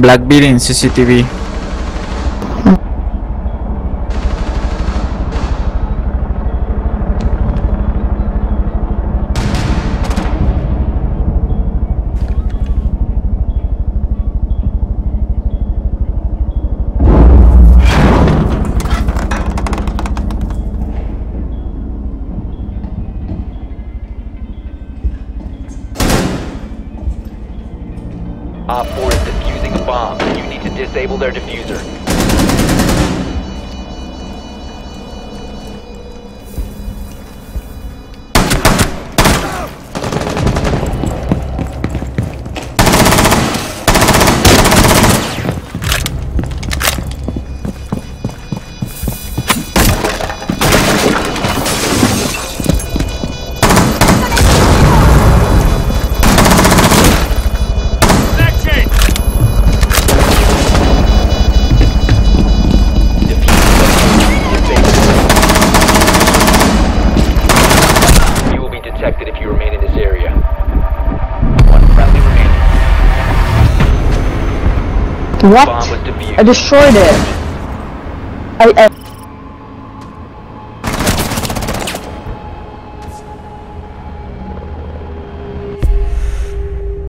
Blackbeard in CCTV. Op 4 is a bomb. You need to disable their diffuser. Detected if you remain in this area. One friendly remaining. What? Bomb was defused. I destroyed it. I, I